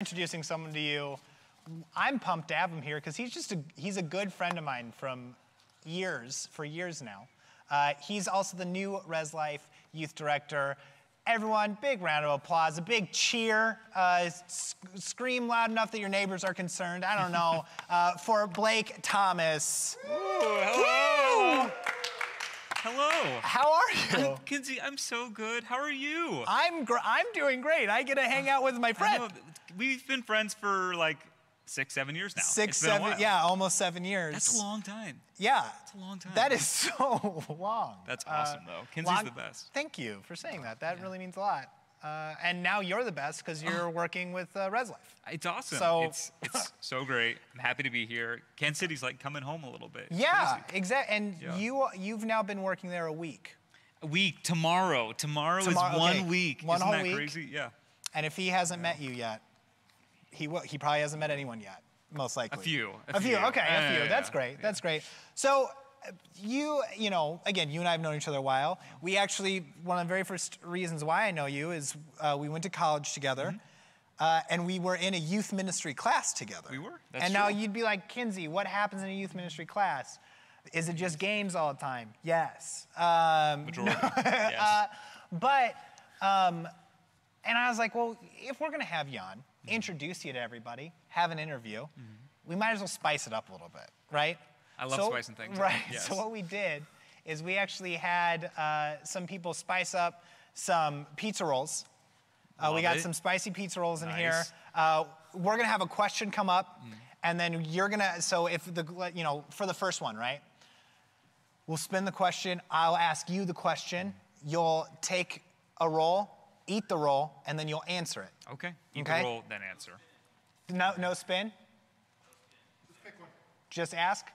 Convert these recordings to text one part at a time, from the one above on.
introducing someone to you. I'm pumped to have him here because he's just a, he's a good friend of mine from years, for years now. Uh, he's also the new Rezlife youth director. Everyone, big round of applause, a big cheer. Uh, s- scream loud enough that your neighbors are concerned. I don't know. Uh, for Blake Thomas. hello. Hello. How are you? I'm, Kinzie, I'm so good. How are you? I'm gr- I'm doing great. I get to hang out with my I friend. We've been friends for like six, seven years now. Six, It's been a seven, yeah, almost seven years. That's a long time. Yeah, That's a long time. that is so long. That's Uh, awesome, though. Kinzie's long- the best. Thank you for saying that. That really means a lot. Uh, and now you're the best because you're working with uh, Rezlife. It's awesome. So- it's it's so great. I'm happy to be here. Kansas City's like coming home a little bit. It's Yeah, exactly. And Yeah. you you've now been working there a week. A week tomorrow. Tomorrow, Tomorrow- is one okay, week. one Isn't whole that week. crazy? Yeah. And if he hasn't met you yet, he will, he probably hasn't met anyone yet. Most likely. A few, A, a few. few. Okay, a few. yeah, That's great. yeah. That's great. So. uh, You, you know, again, you and I have known each other a while. We actually, one of the very first reasons why I know you is uh, we went to college together, Mm-hmm. uh, and we were in a youth ministry class together. We were, that's and now true. you'd be like, Kinzie, what happens in a youth ministry class? Is it just games all the time? Yes. Um, Majority. yes. but, um, and I was like, well, if we're gonna have Jan introduce you to everybody, have an interview, we might as well spice it up a little bit, right? I love spicing things Right. yes. So what we did is we actually had uh, some people spice up some pizza rolls. Uh, we got it. some spicy pizza rolls in here. Nice. Uh, we're gonna have a question come up, and then you're gonna. So if the you know for the first one, right? We'll spin the question. I'll ask you the question. You'll take a roll, eat the roll, and then you'll answer it. Okay. You Okay. can roll, then answer. No, no spin. Just pick one. Just ask.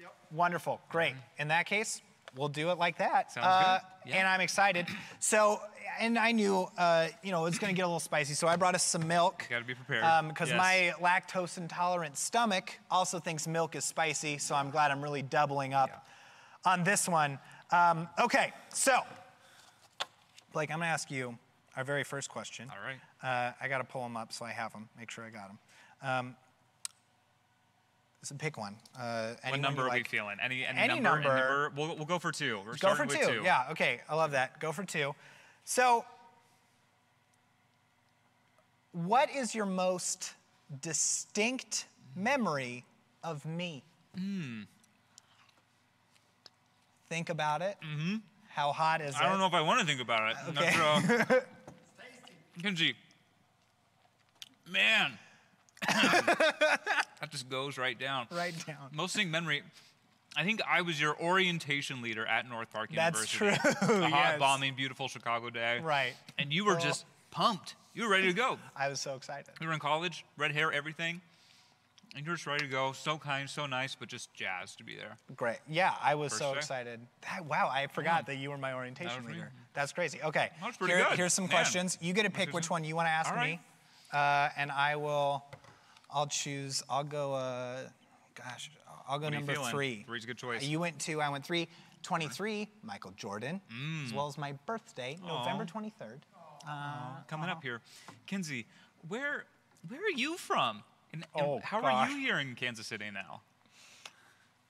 Yep. Wonderful. Great. In that case, we'll do it like that. Sounds Uh, good. Yeah. And I'm excited. So, and I knew, uh, you know, it was going to get a little spicy. So I brought us some milk. Gotta be prepared. Because Yes. my lactose intolerant stomach also thinks milk is spicy. So I'm glad I'm really doubling up on this one. Um, okay. So, Blake, I'm going to ask you our very first question. All right. Uh, I got to pull them up so I have them. Make sure I got them. Um, so pick one. Uh, What number are we feeling? Any, any, Any number, number. We'll, we'll go for two. We're Go for two. two. Yeah. Okay. I love that. Go for two. So, what is your most distinct memory of me? Think about it. Mm-hmm. How hot is it? I don't know if I want to think about it. Okay. Kenji. Man. that just goes right down. Right down. Most distinct memory. I think I was your orientation leader at North Park University. That's true, A hot, yes. balmy, beautiful Chicago day. Right. And you were just pumped. You were ready to go. I was so excited. You were in college, red hair, everything. And you're just ready to go. So kind, so nice, but just jazzed to be there. Great. Yeah, I was First so day? excited. That- wow, I forgot mm. that you were my orientation leader. me. That's crazy. Okay. That was pretty here- good. Here's some Man. questions. You get to pick which one you want to ask All me, uh, and I will. I'll choose. I'll go. Uh, gosh, I'll go What are you number feeling? three. Three's a good choice. You went two. I went three. 23, Michael Jordan, as Mm. well as my birthday, November 23rd. Coming up here. Kinzie, where where are you from? And, and Oh, how gosh. are you here in Kansas City now?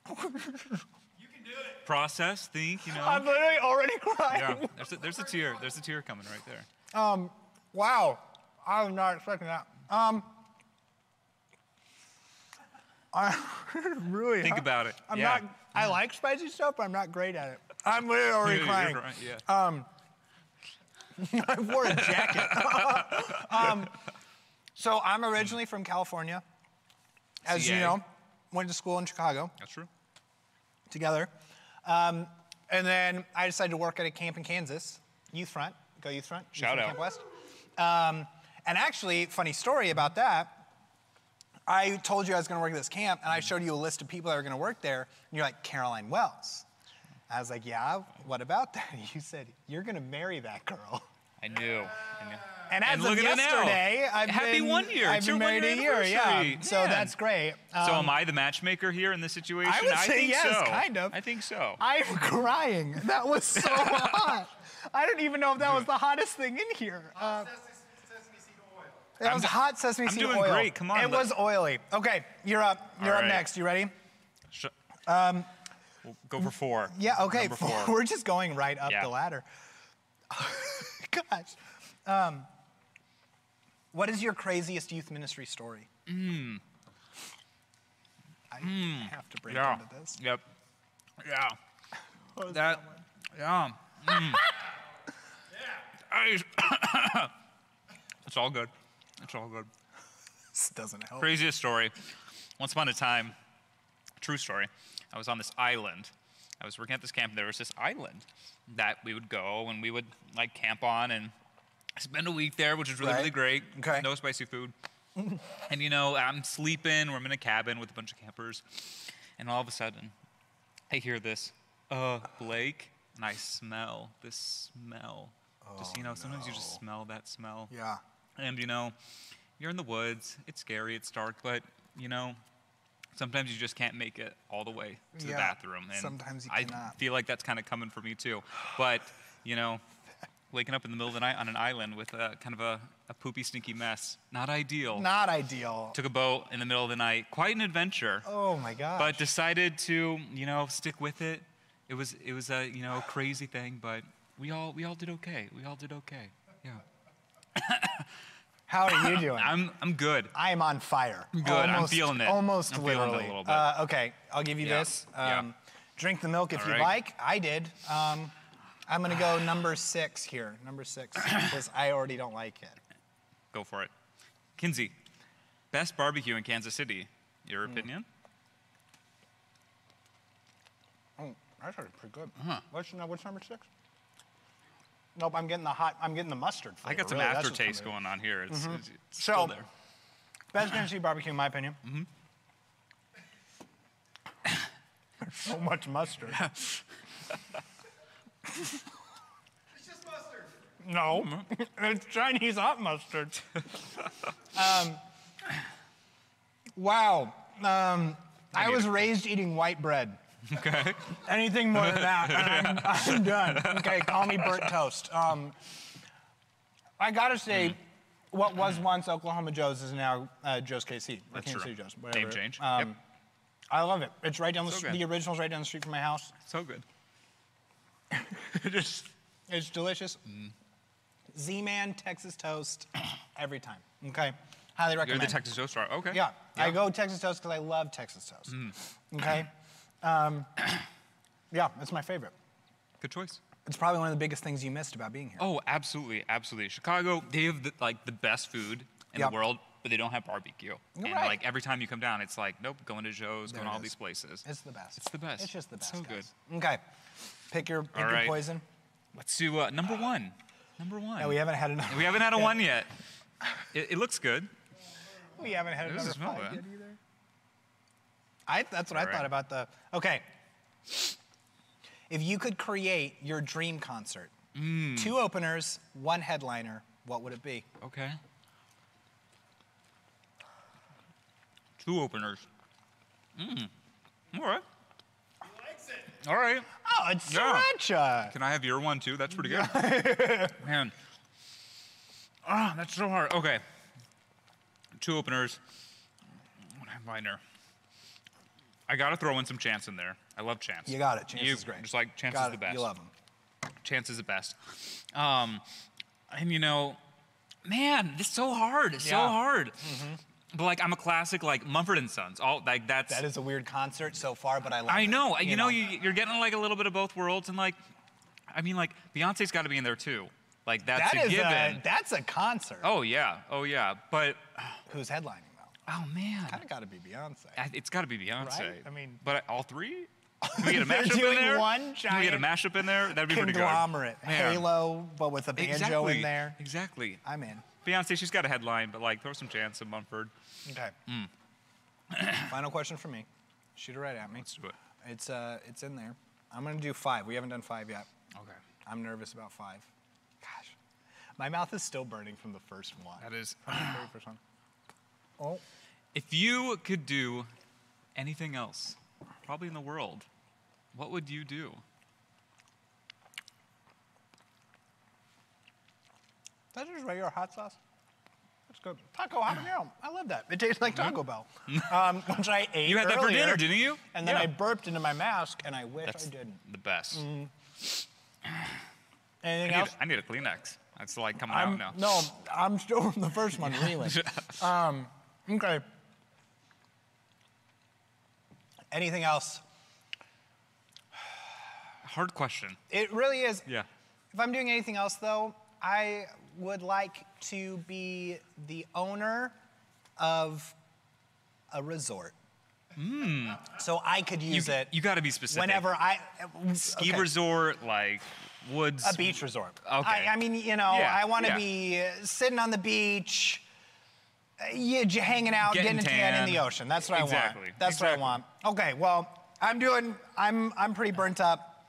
you can do it. Process, think, you know. I'm literally already crying. yeah, there's a, there's a tear. There's a tear coming right there. Um, Wow, I was not expecting that. Um, I really Think about it. I'm yeah. not. I like spicy stuff, but I'm not great at it. I'm literally already You're crying. right, yeah. Um, I wore a jacket. um, so I'm originally from California, as you know. Went to school in Chicago That's true. Together, um, and then I decided to work at a camp in Kansas, Youth Front. Go Youth Front. Youth Shout Front out. Camp West. Um, and actually, funny story about that. I told you I was going to work at this camp, and I showed you a list of people that were going to work there, and you're like Caroline Wells. I was like, yeah. What about that? You said you're going to marry that girl. I knew. I knew. And as And of look at it now. yesterday, I've Happy been, one year. I've It's been married a one-year year. Yeah, anniversary. so Man. that's great. So Um, am I the matchmaker here in this situation? I would say think yes, so. kind of. I think so. I'm crying. That was so hot. I don't even know if that was the hottest thing in here. Uh, That I'm was do- hot sesame I'm seed doing oil. great, come on, It let- was oily. Okay, you're up. You're All up next. You ready? Sh- um, we'll go for four. Yeah. Okay. Number four. We're just going right up Yeah. the ladder. Gosh. Um, what is your craziest youth ministry story? Mm. I have to break Yeah. into this. Yep. Yeah. That. Yeah. Mm. I- it's all good. It's all good. This doesn't help. Craziest story. Once upon a time, true story. I was on this island. I was working at this camp, and there was this island that we would go and we would like camp on and spend a week there, which is really, Right. really great. Okay. No spicy food. and you know, I'm sleeping, or I'm in a cabin with a bunch of campers, and all of a sudden, I hear this, uh, Blake, and I smell this smell. just you know, sometimes you just smell that smell. Yeah. And you know, you're in the woods. It's scary. It's dark, but you know, sometimes you just can't make it all the way to the bathroom. And sometimes you I cannot. feel like that's kind of coming for me too. But you know, waking up in the middle of the night on an island with a kind of a, a poopy, stinky mess, not ideal. Not ideal. Took a boat in the middle of the night. Quite an adventure. Oh my god. But decided to, you know, stick with it. It was it was a you know crazy thing, but we all we all did okay. We all did okay. Yeah. How are you doing? I'm I'm good. I am on fire. Good, I'm Almost, feeling it. Almost I'm feeling it a literally. little bit. Uh, okay, I'll give you Yeah, this. yeah. Um, Drink the milk if All you right. like. I did. Um, I'm gonna go number six here. Number six because I already don't like it. Go for it. Kinzie, best barbecue in Kansas City. Your Hmm. opinion? Oh, that's actually pretty good. Uh-huh. What's no, what's number six? Nope, I'm getting the hot. I'm getting the mustard. I got some really. Aftertaste going on here. It's, it's, it's Mm-hmm. So- still there. in. Best Kansas City barbecue, in my opinion. Mm-hmm. so much mustard. No, it's Chinese hot mustard. um, wow. Um, I need was it. raised eating white bread. Okay. Anything more than that, I'm, I'm done. Okay, call me burnt toast. Um, I gotta say, what was once Oklahoma Joe's is now uh, Joe's KC. That's Kansas true. City Joe's. Whatever. Name change. Um, Yep. I love it. It's right down the So street. good. The original's right down the street from my house. So good. it's, it's delicious. Z-Man Texas toast every time. Okay, highly recommend. You're the Texas Toast Star. Okay. Yeah, I go Texas toast because I love Texas toast. Okay, um, yeah, it's my favorite. Good choice. It's probably one of the biggest things you missed about being here. Oh, absolutely, absolutely. Chicago, they have the, like the best food in Yep. the world, but they don't have barbecue. You're and right. like every time you come down, it's like, nope, going to Joe's, There going to all is. these places. It's the best. It's the best. It's just the best. So guys. Okay, pick your pick All your poison. Let's do uh, number one. Number one. No, we haven't had enough. We haven't had a one yet. It, it looks good. We haven't had It another doesn't smell five bad. yet either. I, that's what I All right. thought about the. Okay. If you could create your dream concert, Mm. two openers, one headliner, what would it be? Okay. Two openers. Mm. All right. All right. Oh, it's Yeah. sriracha. Can I have your one too? That's pretty good. Man. Ah, that's so hard. Okay. Two openers. One headliner. I gotta throw in some chance in there. I love chance. You got it. Chance You- is great. Just like chance Got is the it. best. You love him. Chance is the best. Um, and you know, man, it's so hard. It's so Yeah. hard. But like, I'm a classic like Mumford and Sons. All like that's. That is a weird concert so far, but I love it. I know. You, know, you, you're getting like a little bit of both worlds, and like, I mean, like Beyonce's got to be in there too. Like that's That a is given. a, that's a concert. oh yeah. Oh yeah. But Who's headlining though? oh man, Kind of got to be Beyonce. I- it's got to be Beyonce. Right? I mean- but all three. Can we get a mashup in there? one Can we get a mashup in there? That'd be pretty good. Conglomerate, Halo, but with a banjo exactly. in there. Exactly. I'm in. Beyonce, she's got a headline, but like throw some chance in Mumford. Okay. Mm. Final question for me. Shoot it right at me. Let's do it. It's uh, it's in there. I'm gonna do five. We haven't done five yet. Okay. I'm nervous about five. Gosh, my mouth is still burning from the first one. That is. From the very first one. Oh, If you could do anything else, probably in the world, what would you do? That's just regular hot sauce. That's good. Taco habanero. I love that. It tastes like Taco Bell. Um, which I ate Mm-hmm. You had that for earlier, dinner, didn't you? And then Yeah. I burped into my mask, and I wish That's I didn't. the best. Anything I, need, else? I need a Kleenex. That's like coming I'm, out now. no, I'm still from the first one, really. um, okay. Anything else? Hard question. It really is. Yeah. If I'm doing anything else, though, I would like to be the owner of a resort. So I could Hmm. You, use it you got to be specific. whenever I. Ski okay. resort, like woods. A beach resort. Okay. I, I mean, you know, Yeah, I want to yeah. be sitting on the beach, uh, you hanging out, Getting getting, a tan in the ocean. That's what I Exactly, want. That's exactly. what I want. Okay, well, I'm doing. I'm I'm pretty burnt up.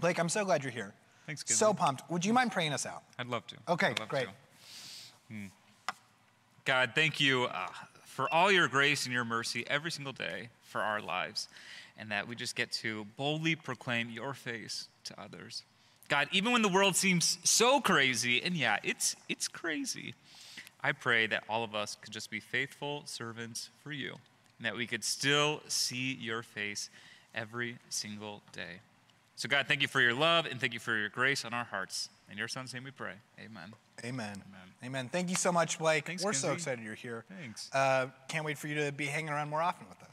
Blake, I'm so glad you're here. Thanks, So pumped. Would you mind praying us out? I'd love to. Okay, love great. to. Hmm. God, thank you uh, for all your grace and your mercy every single day for our lives, and that we just get to boldly proclaim your face to others. God, even when the world seems so crazy, and yeah, it's it's crazy. I pray that all of us could just be faithful servants for you, and that we could still see your face every single day. So, God, thank you for your love and thank you for your grace on our hearts. In your son's name we pray. Amen. Amen. Amen. Thank you so much, Blake. Thanks, We're so excited you're here. Thanks. Uh, can't wait for you to be hanging around more often with us.